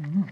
Mm.